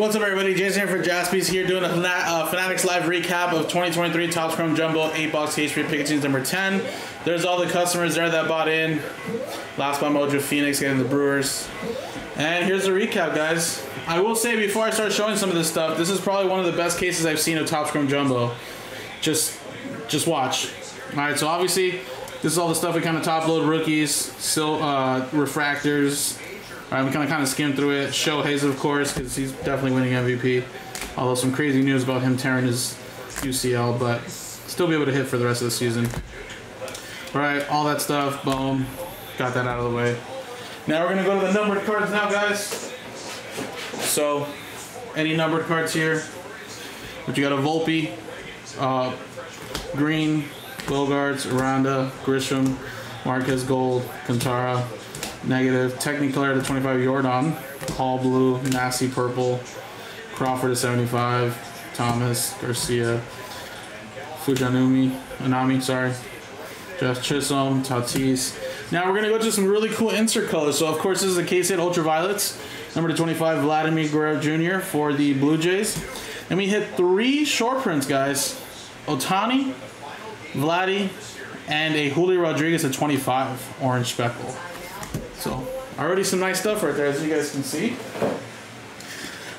What's up, everybody? Jason here for Jaspys here doing a uh, Fanatics Live recap of 2023 Topps Chrome Jumbo 8 box case for Pikachu's number 10. There's all the customers there that bought in. Last by Mojo Phoenix getting the Brewers. And here's the recap, guys. I will say before I start showing some of this stuff, this is probably one of the best cases I've seen of Topps Chrome Jumbo. Just, just watch. All right, so obviously, this is all the stuff we kind of top load rookies, still uh, refractors, all right, we kind of kind of skimmed through it. Shohei's, of course, because he's definitely winning MVP. Although some crazy news about him tearing his UCL, but still be able to hit for the rest of the season. All right, all that stuff. Boom, got that out of the way. Now we're gonna go to the numbered cards now, guys. So, any numbered cards here? But you got a Volpe, uh, Green, Bogaerts, Aranda, Grisham, Marquez Gold, Kantara, Negative. Technicolor to 25 Jordan. Hall Blue. Nasty Purple. Crawford to 75. Thomas. Garcia. Fujinami. Anami, sorry. Jeff Chisholm. Tatis. Now we're going to go to some really cool insert colors. So, of course, this is the case hit Ultraviolets. Number 25, Vladimir Guerrero Jr. for the Blue Jays. And we hit three short prints, guys. Ohtani, Vladdy, and a Julio Rodriguez at 25, orange speckle. So already some nice stuff right there, as you guys can see.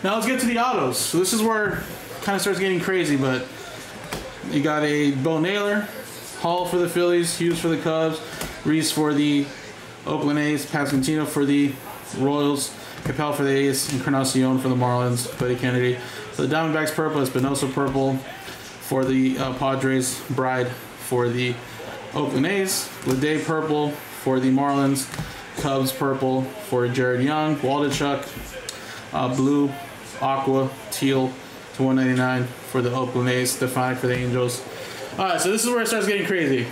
Now let's get to the autos. So this is where kind of starts getting crazy, but you got a Bo Naylor, Hall for the Phillies, Hughes for the Cubs, Reese for the Oakland A's, Pasquantino for the Royals, Capel for the A's, and Encarnacion for the Marlins, Buddy Kennedy. For the Diamondbacks purple, Espinosa purple for the uh, Padres, Bride for the Oakland A's, Lede purple for the Marlins, Cubs purple for Jared Young, Waldichuk, uh, blue, aqua, teal to 199 for the Oakland A's, Stefanic for the Angels. All right, so this is where it starts getting crazy.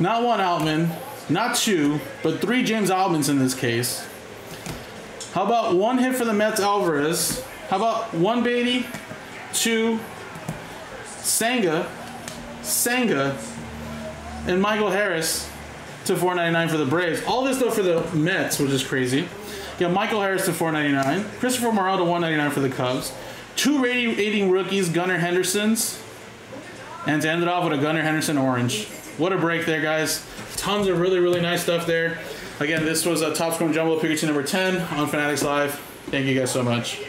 Not one Outman, not two, but three James Outmans in this case. How about one hit for the Mets Alvarez? How about one Baty, two Senga, Senga, and Michael Harris to 4.99 for the Braves. All this though for the Mets, which is crazy. You got Michael Harris to 4.99, Christopher Morel to 1.99 for the Cubs. Two radiating rookies, Gunnar Henderson's, and to end it off with a Gunnar Henderson orange. What a break there, guys. Tons of really, really nice stuff there. Again, this was a Topps Chrome Jumbo Pikachu number 10 on Fanatics Live. Thank you guys so much.